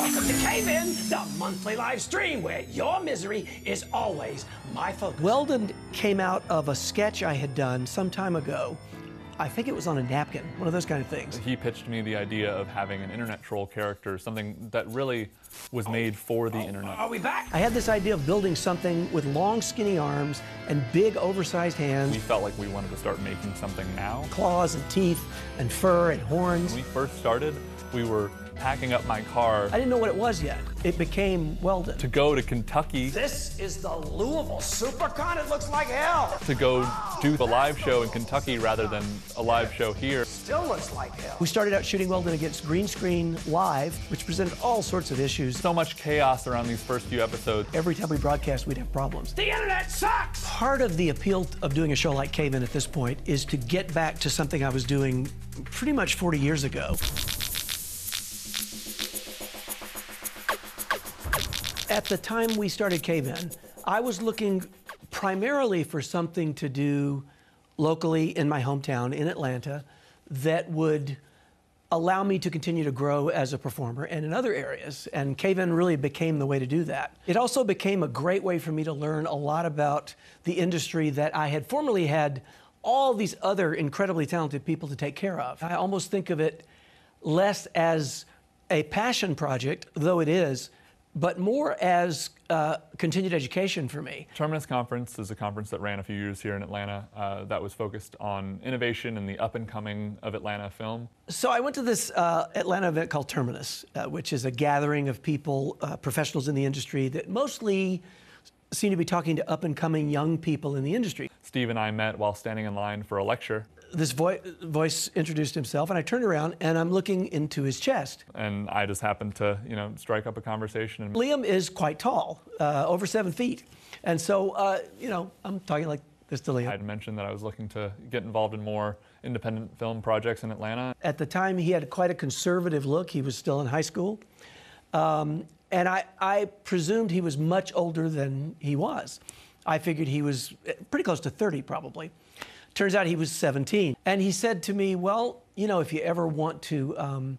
Welcome to Cave In, the monthly live stream where your misery is always my focus. Weldon came out of a sketch I had done some time ago. I think it was on a napkin, one of those kind of things. He pitched me the idea of having an internet troll character, something that really was made for the internet. Are we back? I had this idea of building something with long, skinny arms and big, oversized hands. We felt like we wanted to start making something now. Claws and teeth and fur and horns. When we first started, we were packing up my car. I didn't know what it was yet. It became Weldon. To go to Kentucky. This is the Louisville Supercon. It looks like hell. To go do the live show in Kentucky rather than a live show here. Still looks like hell. We started out shooting Weldon against green screen live, which presented all sorts of issues. So much chaos around these first few episodes. Every time we broadcast, we'd have problems. The internet sucks! Part of the appeal of doing a show like Cave In at this point is to get back to something I was doing pretty much 40 years ago. At the time we started Cave In, I was looking primarily for something to do locally in my hometown in Atlanta that would allow me to continue to grow as a performer and in other areas. And Cave In really became the way to do that. It also became a great way for me to learn a lot about the industry that I had formerly had all these other incredibly talented people to take care of. I almost think of it less as a passion project, though it is, but more as uh, continued education for me. Terminus Conference is a conference that ran a few years here in Atlanta uh, that was focused on innovation and the up and coming of Atlanta film. So I went to this uh, Atlanta event called Terminus, uh, which is a gathering of people, uh, professionals in the industry that mostly seem to be talking to up and coming young people in the industry. Steve and I met while standing in line for a lecture this vo- voice introduced himself, and I turned around and I'm looking into his chest. And I just happened to, you know, strike up a conversation. And... Liam is quite tall, uh, over seven feet, and so, uh, you know, I'm talking like this to Liam. I had mentioned that I was looking to get involved in more independent film projects in Atlanta. At the time, he had quite a conservative look. He was still in high school. Um, and I, I presumed he was much older than he was. I figured he was eh, pretty close to 30, probably. Turns out he was 17. And he said to me, Well, you know, if you ever want to um,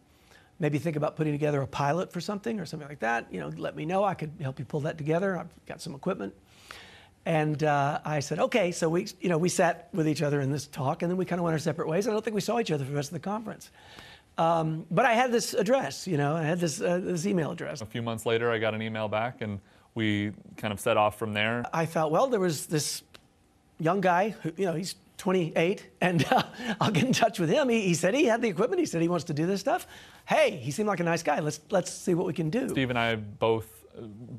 maybe think about putting together a pilot for something or something like that, you know, let me know. I could help you pull that together. I've got some equipment. And uh, I said, okay. So we, you know, we sat with each other in this talk, and then we kind of went our separate ways. I don't think we saw each other for the rest of the conference. Um, but I had this address, you know, I had this, uh, this email address. A few months later, I got an email back, and we kind of set off from there. I thought, well, there was this young guy who, you know, he's 28, and uh, I'll get in touch with him. He, he, said he had the equipment. He said he wants to do this stuff. Hey, he seemed like a nice guy. Let's let's see what we can do. Steve and I both,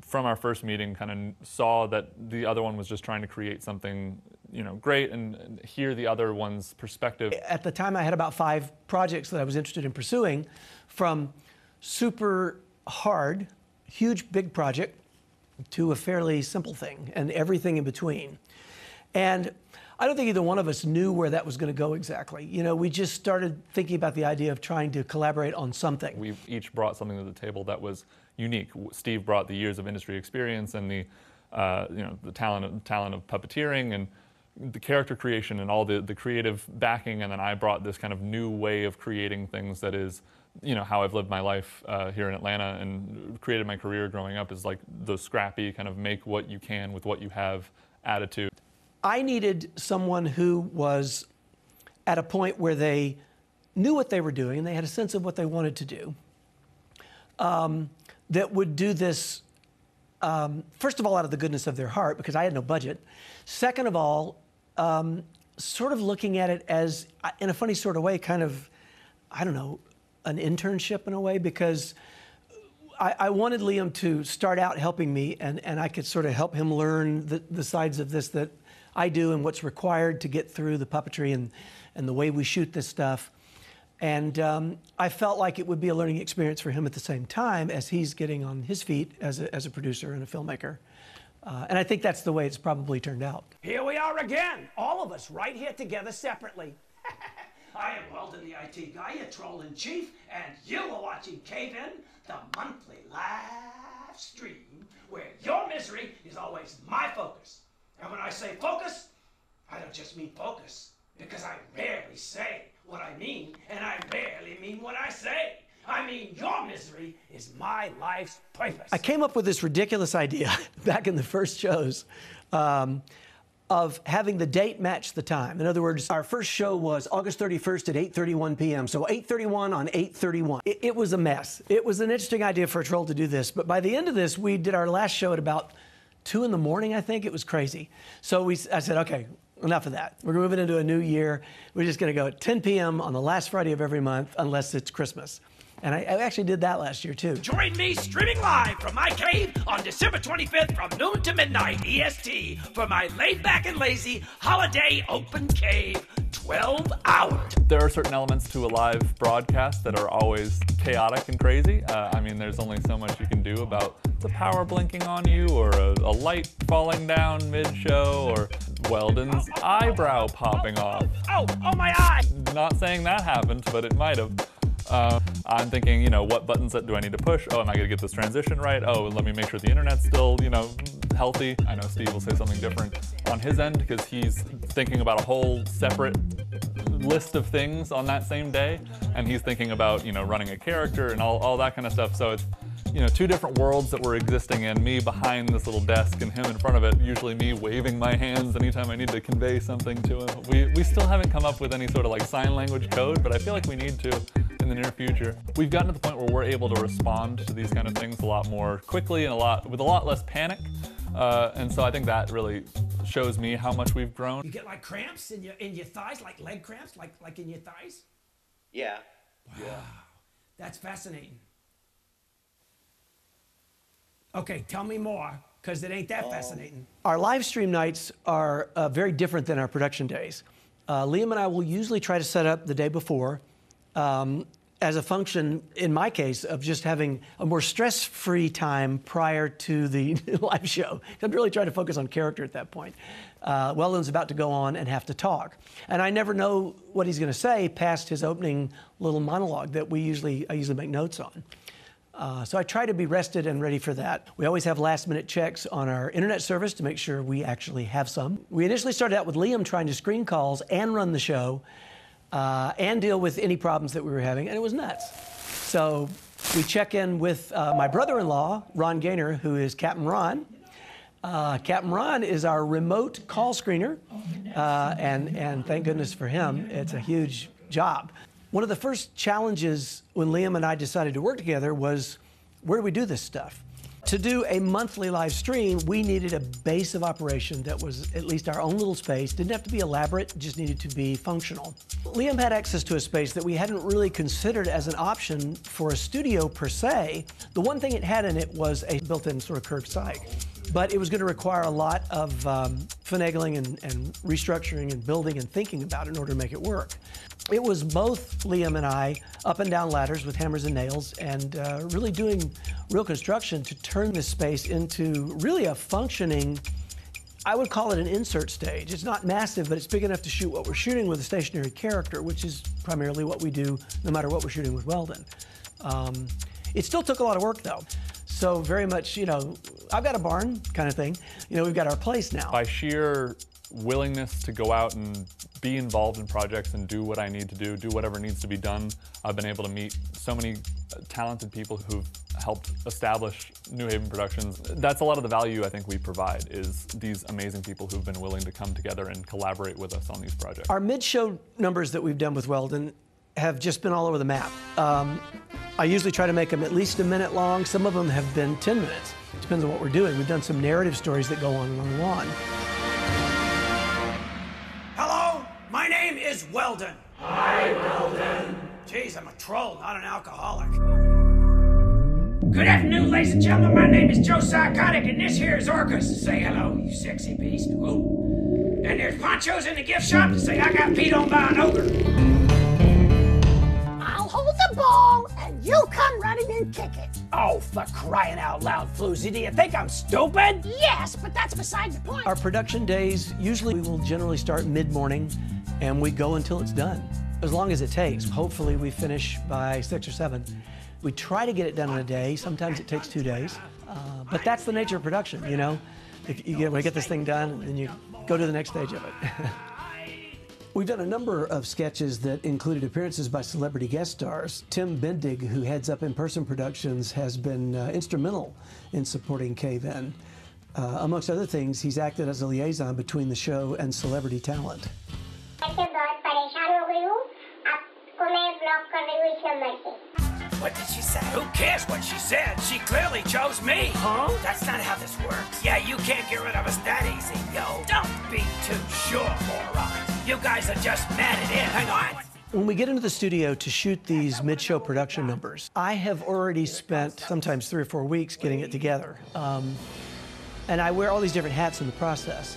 from our first meeting, kind of saw that the other one was just trying to create something, you know, great, and, and hear the other one's perspective. At the time, I had about five projects that I was interested in pursuing, from super hard, huge, big project to a fairly simple thing, and everything in between. And I don't think either one of us knew where that was going to go exactly. You know, we just started thinking about the idea of trying to collaborate on something. We each brought something to the table that was unique. Steve brought the years of industry experience and the, uh, you know, the talent, talent of puppeteering and the character creation and all the, the creative backing. And then I brought this kind of new way of creating things that is, you know, how I've lived my life uh, here in Atlanta and created my career growing up is like the scrappy kind of make what you can with what you have attitude. I needed someone who was at a point where they knew what they were doing and they had a sense of what they wanted to do um, that would do this, um, first of all, out of the goodness of their heart, because I had no budget. Second of all, um, sort of looking at it as, uh, in a funny sort of way, kind of, I don't know, an internship in a way, because I, I, wanted Liam to start out helping me, and, and I could sort of help him learn the, the sides of this that I do and what's required to get through the puppetry and, and the way we shoot this stuff. And um, I felt like it would be a learning experience for him at the same time as he's getting on his feet as a, as a producer and a filmmaker. Uh, and I think that's the way it's probably turned out. Here we are again, all of us right here together separately. I am Weldon, the IT guy, your troll in chief, and you are watching Cave In, the monthly live stream where your misery is always my focus. And when I say focus, I don't just mean focus, because I rarely say what I mean, and I rarely mean what I say. I mean, your misery is my life's purpose. I came up with this ridiculous idea back in the first shows um, of having the date match the time. In other words, our first show was August 31st at 8:31 p.m. So 8:31 on 8:31. It, it was a mess. It was an interesting idea for a troll to do this, but by the end of this, we did our last show at about two in the morning. I think it was crazy. So we, I said, okay, enough of that. We're moving into a new year. We're just going to go at 10 p.m. on the last Friday of every month, unless it's Christmas. And I, I actually did that last year too. Join me streaming live from my cave on December 25th from noon to midnight EST for my laid back and lazy holiday open cave. 12 hours. There are certain elements to a live broadcast that are always chaotic and crazy. Uh, I mean, there's only so much you can do about the power blinking on you, or a, a light falling down mid show, or Weldon's eyebrow popping off. Oh, oh my eye! Not saying that happened, but it might have. Uh, I'm thinking, you know, what buttons do I need to push? Oh, am I going to get this transition right? Oh, let me make sure the internet's still, you know, healthy. I know Steve will say something different on his end because he's thinking about a whole separate list of things on that same day, and he's thinking about, you know, running a character and all, all that kind of stuff. So it's, you know, two different worlds that we're existing in. Me behind this little desk and him in front of it. Usually me waving my hands anytime I need to convey something to him. We, we still haven't come up with any sort of like sign language code, but I feel like we need to in the near future. We've gotten to the point where we're able to respond to these kind of things a lot more quickly and a lot with a lot less panic. Uh, and so I think that really shows me how much we've grown. You get like cramps in your in your thighs, like leg cramps, like like in your thighs. Yeah. Yeah. That's fascinating. Okay, tell me more, because it ain't that fascinating. Our live stream nights are uh, very different than our production days. Uh, Liam and I will usually try to set up the day before um, as a function, in my case, of just having a more stress free time prior to the live show. I'm really trying to focus on character at that point. Uh, Weldon's about to go on and have to talk. And I never know what he's going to say past his opening little monologue that we usually, I usually make notes on. Uh, so I try to be rested and ready for that. We always have last minute checks on our internet service to make sure we actually have some. We initially started out with Liam trying to screen calls and run the show uh, and deal with any problems that we were having, and it was nuts. So we check in with uh, my brother in law, Ron Gaynor, who is Captain Ron. Uh, Captain Ron is our remote call screener, uh, and, and thank goodness for him. It's a huge job. One of the first challenges when Liam and I decided to work together was where do we do this stuff? To do a monthly live stream, we needed a base of operation that was at least our own little space. Didn't have to be elaborate, just needed to be functional. Liam had access to a space that we hadn't really considered as an option for a studio per se. The one thing it had in it was a built in sort of curved site but it was going to require a lot of um, finagling and, and, restructuring and building and thinking about in order to make it work. It was both Liam and I up and down ladders with hammers and nails and uh, really doing real construction to turn this space into really a functioning. I would call it an insert stage. It's not massive, but it's big enough to shoot what we're shooting with a stationary character, which is primarily what we do no matter what we're shooting with Weldon. Um, it still took a lot of work, though. So very much, you know, I've got a barn kind of thing. You know, we've got our place now. By sheer willingness to go out and be involved in projects and do what I need to do, do whatever needs to be done, I've been able to meet so many talented people who've helped establish New Haven Productions. That's a lot of the value I think we provide is these amazing people who've been willing to come together and collaborate with us on these projects. Our mid-show numbers that we've done with Weldon have just been all over the map. Um, I usually try to make them at least a minute long. Some of them have been 10 minutes. Depends on what we're doing. We've done some narrative stories that go on and on and on. Weldon. Hi, Weldon. Jeez, I'm a troll, not an alcoholic. Good afternoon, ladies and gentlemen. My name is Joe Psychotic, and this here is Orcus. Say hello, you sexy beast. Ooh. And there's Ponchos in the gift shop to say I got peed on by an ogre I'll hold the ball and you come running and kick it. Oh, for crying out loud, Floozy, do you think I'm stupid? Yes, but that's beside the point. Our production days, usually we will generally start mid-morning and we go until it's done, as long as it takes. Hopefully we finish by six or seven. We try to get it done in a day. Sometimes it takes two days, uh, but that's the nature of production, you know? If you get, when you get this thing done, then you go to the next stage of it. We've done a number of sketches that included appearances by celebrity guest stars. Tim Bendig, who heads up in person productions, has been uh, instrumental in supporting Cave In. Uh, amongst other things, he's acted as a liaison between the show and celebrity talent. मैं बहुत परेशान हो गई हूँ आपको मैं block कर रही हूँ इस नंबर से What did she say? Who cares what she said? She clearly chose me. Huh? That's not how this works. Yeah, you can't get rid of us that easy, yo. Don't be too sure, morons. You guys are just mad at it. Hang on. When we get into the studio to shoot these mid show production numbers, I have already spent sometimes three or four weeks getting it together. Um, and I wear all these different hats in the process.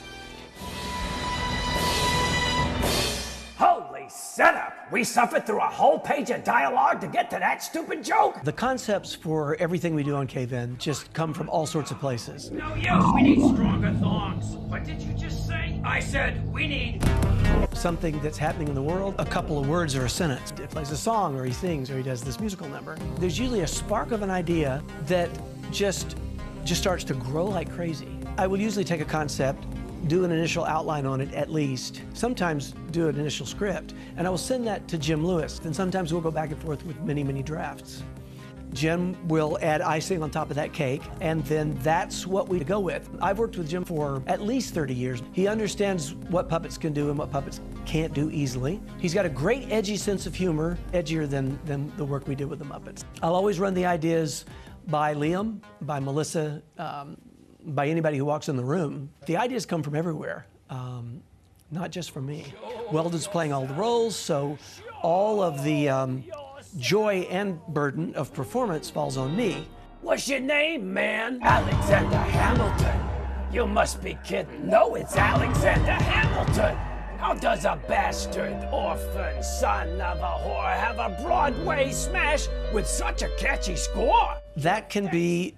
Setup! We suffered through a whole page of dialogue to get to that stupid joke. The concepts for everything we do on Cave In just come from all sorts of places. No use. We need stronger thongs. What did you just say? I said we need. Something that's happening in the world, a couple of words or a sentence. It plays a song, or he sings, or he does this musical number. There's usually a spark of an idea that just just starts to grow like crazy. I will usually take a concept, do an initial outline on it at least, sometimes do an initial script, and I will send that to Jim Lewis. And sometimes we'll go back and forth with many, many drafts. Jim will add icing on top of that cake, and then that's what we go with. I've worked with Jim for at least 30 years. He understands what puppets can do and what puppets can't do easily. He's got a great edgy sense of humor, edgier than, than the work we did with the Muppets. I'll always run the ideas by Liam, by Melissa, um, by anybody who walks in the room. The ideas come from everywhere, um, not just from me. Weldon's playing all the roles, so all of the um, joy and burden of performance falls on me. What's your name, man? Alexander Hamilton. You must be kidding. No, it's Alexander Hamilton. How does a bastard, orphan, son of a whore have a Broadway smash with such a catchy score? That can be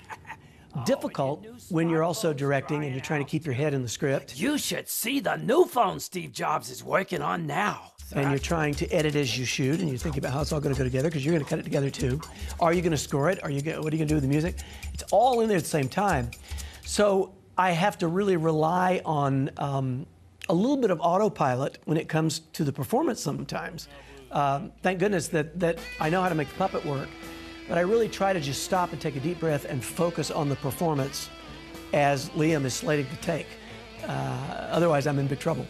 difficult when you're also directing and you're trying to keep your head in the script You should see the new phone Steve Jobs is working on now. and you're trying to edit as you shoot and you're thinking about how it's all going to go together because you're going to cut it together too. Are you going to score it? Are you gonna, what are you going to do with the music? It's all in there at the same time. So I have to really rely on um, a little bit of autopilot when it comes to the performance sometimes. Um, thank goodness that, that I know how to make the puppet work, but I really try to just stop and take a deep breath and focus on the performance as Liam is slated to take. Uh, otherwise, I'm in big trouble.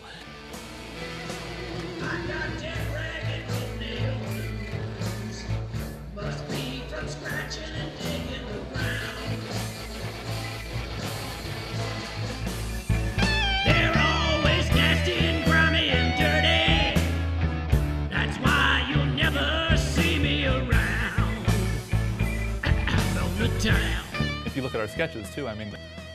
You look at our sketches too, I mean,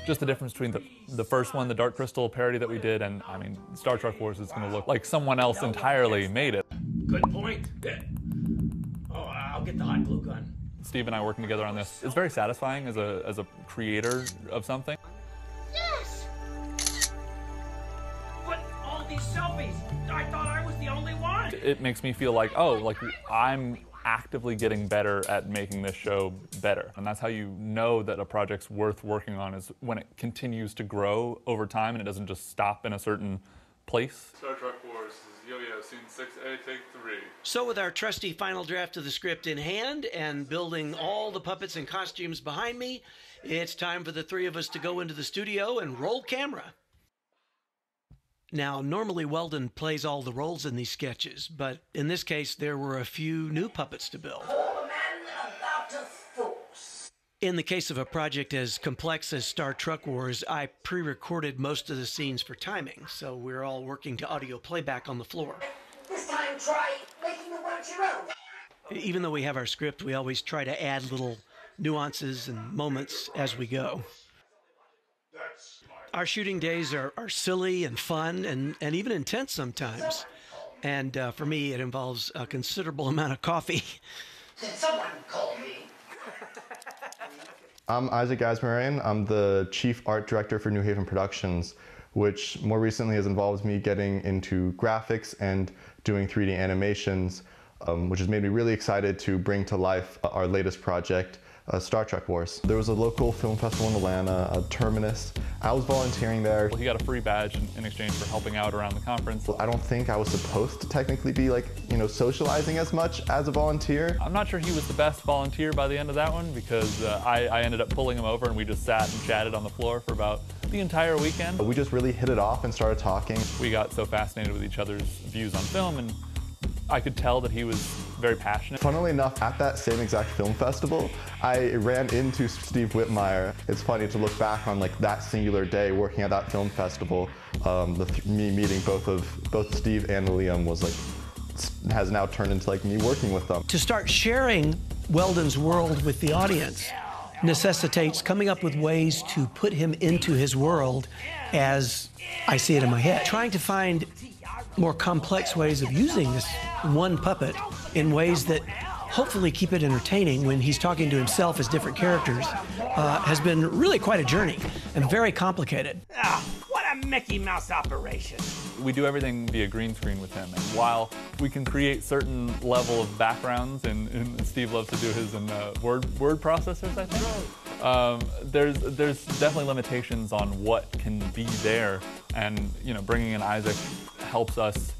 just the difference between the, the first one, the Dark Crystal parody that we did, and I mean, Star Truk Wars is going to look like someone else entirely made it. Good point. Oh, I'll get the hot glue gun. Steve and I working together on this. It's very satisfying as a, as a creator of something. Yes! But all these selfies, I thought I was the only one. It makes me feel like, oh, like I'm actively getting better at making this show better. And that's how you know that a project's worth working on is when it continues to grow over time and it doesn't just stop in a certain place. Star Truk Wars, Yo-Yo, scene 6A, take three. So, with our trusty final draft of the script in hand and building all the puppets and costumes behind me, it's time for the three of us to go into the studio and roll camera. Now, normally Weldon plays all the roles in these sketches, but in this case, there were a few new puppets to build. In the case of a project as complex as Star Truk Wars, I pre recorded most of the scenes for timing, so we're all working to audio playback on the floor. This time try making the words your own. even though we have our script, we always try to add little nuances and moments as we go. Our shooting days are, are silly and fun and, and even intense sometimes. And uh, for me, it involves a considerable amount of coffee. Did someone call me? I'm Isaac Gazmararian. I'm the Chief Art Director for New Haven Productions, which more recently has involved me getting into graphics and doing 3D animations um, which has made me really excited to bring to life our latest project, uh, Star Truk Wars. There was a local film festival in Atlanta, uh, Terminus. I was volunteering there. He got a free badge in, in exchange for helping out around the conference. I don't think I was supposed to technically be like, you know, socializing as much as a volunteer. I'm not sure he was the best volunteer by the end of that one because uh, I, I ended up pulling him over and we just sat and chatted on the floor for about the entire weekend. We just really hit it off and started talking. We got so fascinated with each other's views on film and I could tell that he was very passionate. Funnily enough, at that same exact film festival, I ran into Steve Whitmire. It's funny to look back on like that singular day working at that film festival. Um, the, me meeting both of both Steve and Liam was like has now turned into like me working with them. To start sharing Weldon's world with the audience necessitates coming up with ways to put him into his world as I see it in my head. Trying to find more complex ways of using this one puppet in ways that hopefully keep it entertaining when he's talking to himself as different characters uh, has been really quite a journey and very complicated. Ah, what a Mickey Mouse operation. We do everything via green screen with him, and while we can create certain level of backgrounds, and, and Steve loves to do his in uh, word word processors, I think. Um, there's there's definitely limitations on what can be there, and you know, bringing in Isaac helps us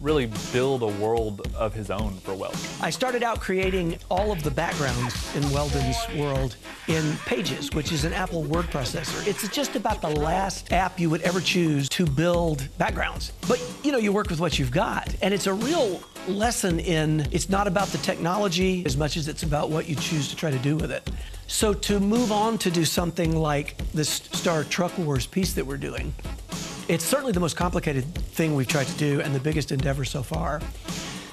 really build a world of his own for Weldon. I started out creating all of the backgrounds in Weldon's world in Pages, which is an Apple word processor. It's just about the last app you would ever choose to build backgrounds. But you know, you work with what you've got, and it's a real lesson in it's not about the technology as much as it's about what you choose to try to do with it. So to move on to do something like this Star Truk Wars piece that we're doing, it's certainly the most complicated thing we've tried to do and the biggest endeavor so far.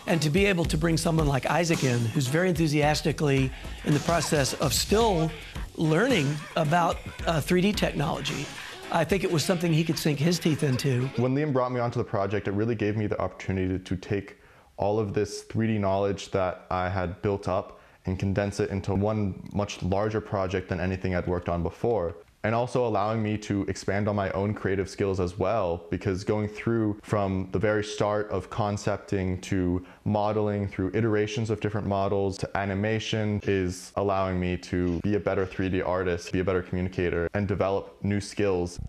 And to be able to bring someone like Isaac in, who's very enthusiastically in the process of still learning about uh, 3D technology, I think it was something he could sink his teeth into. When Liam brought me onto the project, it really gave me the opportunity to take all of this 3D knowledge that I had built up and condense it into one much larger project than anything I'd worked on before and also allowing me to expand on my own creative skills as well because going through from the very start of concepting to modeling through iterations of different models to animation is allowing me to be a better 3D artist, be a better communicator and develop new skills.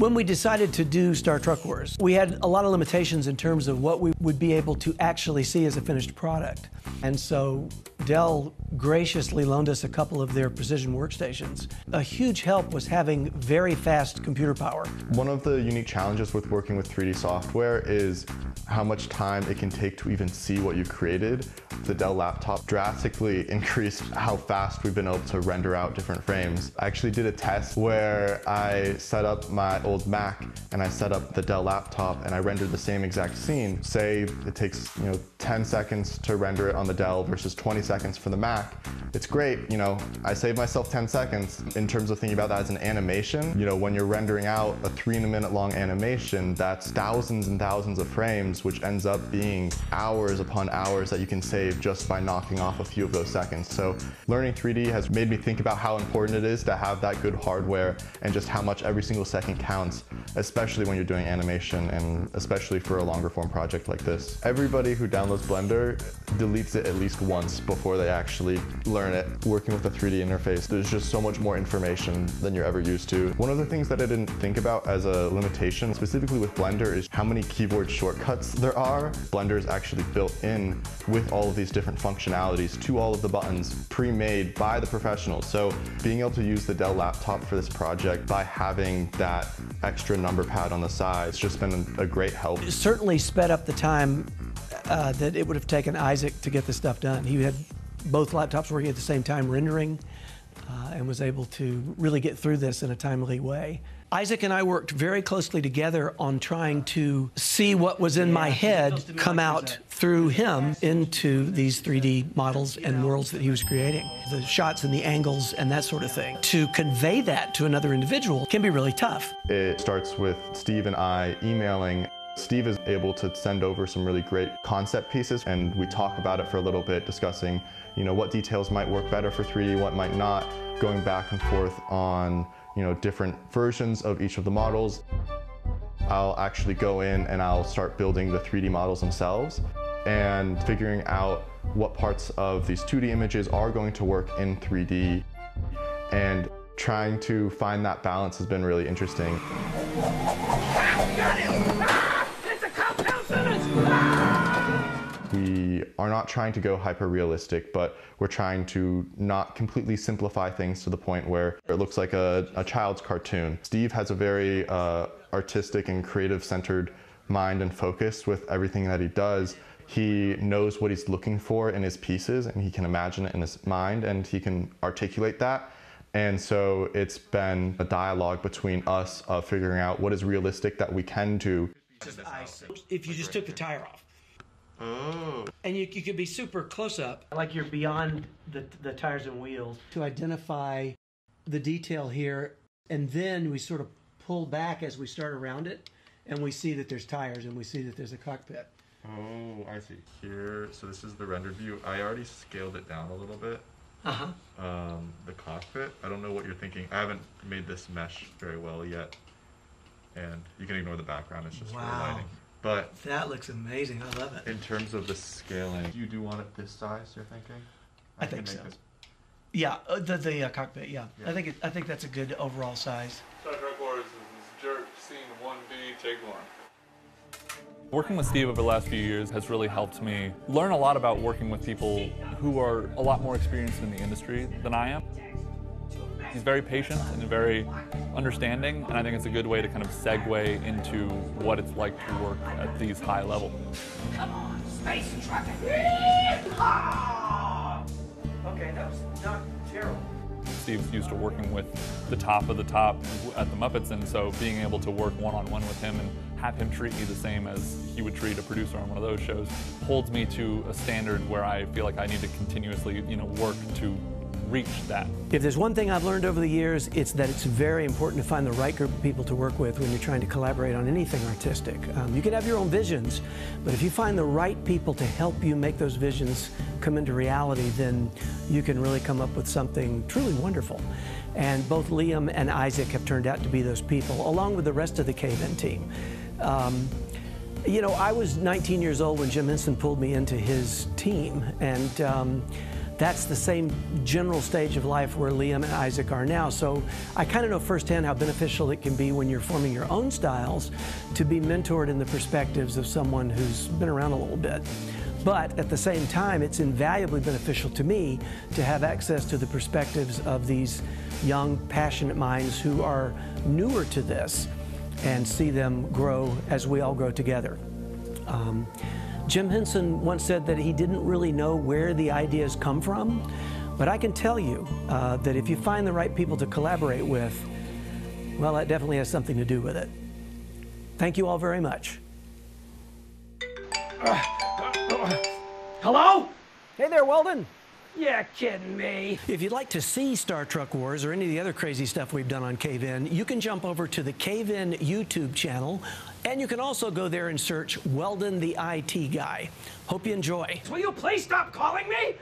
When we decided to do Star Truk Wars, we had a lot of limitations in terms of what we would be able to actually see as a finished product. And so Dell graciously loaned us a couple of their precision workstations. A huge help was having very fast computer power. One of the unique challenges with working with 3D software is how much time it can take to even see what you've created. The Dell laptop drastically increased how fast we've been able to render out different frames. I actually did a test where I set up my old Mac and I set up the Dell laptop and I rendered the same exact scene. Say it takes, you know, 10 seconds to render it on the Dell versus 20 seconds for the Mac. It's great, you know, I saved myself 10 seconds in terms of thinking about that as an animation. You know, when you're rendering out a three and a minute long animation, that's thousands and thousands of frames, which ends up being hours upon hours that you can save just by knocking off a few of those seconds. So learning 3D has made me think about how important it is to have that good hardware and just how much every single second counts, especially when you're doing animation and especially for a longer form project like this. Everybody who downloads Blender deletes it at least once before they actually learn it. Working with a 3D interface, there's just so much more information than you're ever used to. One of the things that I didn't think about as a limitation, specifically with Blender, is how many keyboard shortcuts there are. Blender is actually built in with all of these different functionalities to all of the buttons pre-made by the professionals. So being able to use the Dell laptop for this project by having that extra number pad on the side, it's just been a great help. It certainly sped up the time uh, that it would have taken Isaac to get this stuff done. He had both laptops working at the same time rendering uh, and was able to really get through this in a timely way. Isaac and I worked very closely together on trying to see what was in my head come out through him into these 3D models and worlds that he was creating. The shots and the angles and that sort of thing. To convey that to another individual can be really tough. It starts with Steve and I emailing Steve is able to send over some really great concept pieces and we talk about it for a little bit discussing you know what details might work better for 3D, what might not, going back and forth on you know different versions of each of the models. I'll actually go in and I'll start building the 3D models themselves and figuring out what parts of these 2D images are going to work in 3D. And trying to find that balance has been really interesting. Are not trying to go hyper realistic, but we're trying to not completely simplify things to the point where it looks like a, a child's cartoon. Steve has a very uh, artistic and creative centered mind and focus with everything that he does. He knows what he's looking for in his pieces and he can imagine it in his mind and he can articulate that. And so it's been a dialogue between us of figuring out what is realistic that we can do If you just took the tire off. Oh. And you, you could be super close up. Like you're beyond the, the tires and wheels. To identify the detail here. And then we sort of pull back as we start around it. And we see that there's tires and we see that there's a cockpit. Oh, I see. Here, so this is the rendered view. I already scaled it down a little bit. Uh huh. Um, the cockpit. I don't know what you're thinking. I haven't made this mesh very well yet. And you can ignore the background, it's just for Wow. lighting. But That looks amazing. I love it. in terms of the scaling, you do want it this size, you're thinking? I can think so. Yeah, uh, the, the uh, cockpit, yeah. Yeah. I think it, I think that's a good overall size. Star Truk Wars is Jerk, scene 1B, take one. Working with Steve over the last few years has really helped me learn a lot about working with people who are a lot more experienced in the industry than I am. He's very patient and very understanding, and I think it's a good way to kind of segue into what it's like to work at these high levels. Come on, space! Ah! Okay, that was not terrible. Steve's used to working with the top of the top at the Muppets, and so being able to work one on one with him and have him treat me the same as he would treat a producer on one of those shows holds me to a standard where I feel like I need to continuously, you know, work to reach that. If there's one thing I've learned over the years, it's that it's very important to find the right group of people to work with when you're trying to collaborate on anything artistic. Um, you can have your own visions, but if you find the right people to help you make those visions come into reality, then you can really come up with something truly wonderful. And both Liam and Isaac have turned out to be those people, along with the rest of the Cave-In team. Um, you know, I was 19 years old when Jim Henson pulled me into his team, and um, that's the same general stage of life where Liam and Isaac are now. So I kind of know firsthand how beneficial it can be when you're forming your own styles to be mentored in the perspectives of someone who's been around a little bit. But at the same time, it's invaluably beneficial to me to have access to the perspectives of these young, passionate minds who are newer to this and see them grow as we all grow together. Um, Jim Henson once said that he didn't really know where the ideas come from, but I can tell you uh, that if you find the right people to collaborate with, well, that definitely has something to do with it. Thank you all very much. Hello? Hey there, Weldon. Yeah, kidding me. If you'd like to see Star Truk Wars or any of the other crazy stuff we've done on Cave In, you can jump over to the Cave In YouTube channel, and you can also go there and search Weldon the IT Guy. Hope you enjoy. Will you please stop calling me?